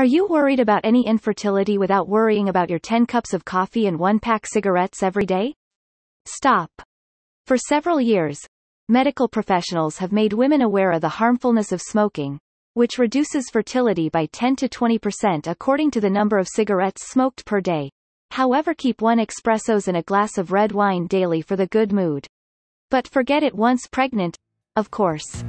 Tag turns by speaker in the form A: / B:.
A: Are you worried about any infertility without worrying about your 10 cups of coffee and one pack cigarettes every day? Stop. For several years, medical professionals have made women aware of the harmfulness of smoking, which reduces fertility by 10 to 20% according to the number of cigarettes smoked per day. However keep one espressos and a glass of red wine daily for the good mood. But forget it once pregnant, of course.